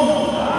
Oh,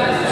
Amen.